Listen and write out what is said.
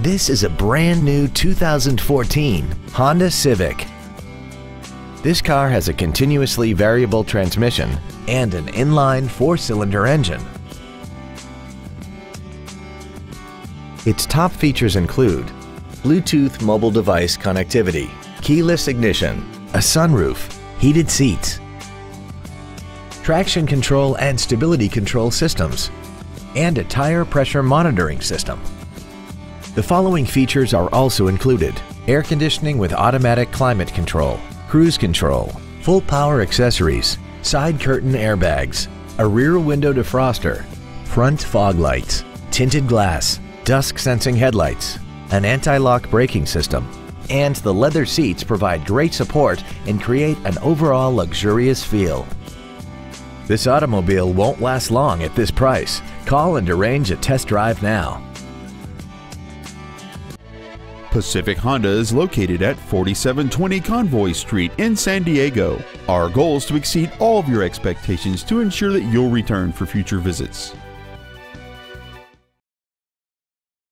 This is a brand new 2014 Honda Civic. This car has a continuously variable transmission and an inline four-cylinder engine. Its top features include Bluetooth mobile device connectivity, keyless ignition, a sunroof, heated seats, traction control and stability control systems, and a tire pressure monitoring system. The following features are also included. Air conditioning with automatic climate control, cruise control, full power accessories, side curtain airbags, a rear window defroster, front fog lights, tinted glass, dusk sensing headlights, an anti-lock braking system, and the leather seats provide great support and create an overall luxurious feel. This automobile won't last long at this price. Call and arrange a test drive now. Pacific Honda is located at 4720 Convoy Street in San Diego. Our goal is to exceed all of your expectations to ensure that you'll return for future visits.